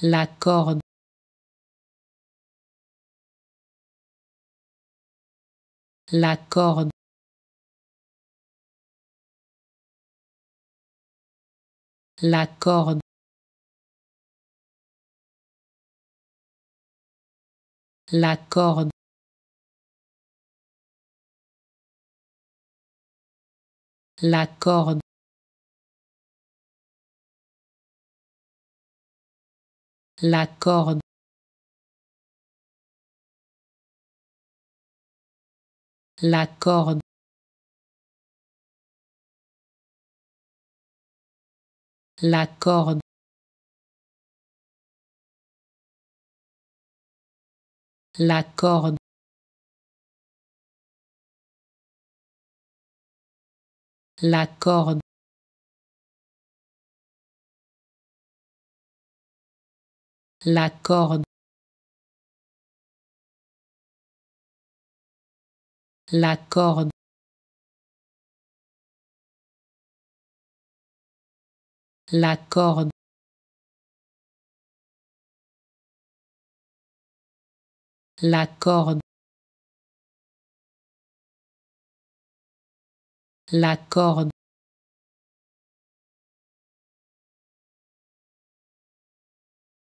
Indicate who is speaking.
Speaker 1: la corde. La corde. La corde. La corde. La corde la corde. La corde. La corde. La corde. La corde la corde. La corde. La corde. La corde. La corde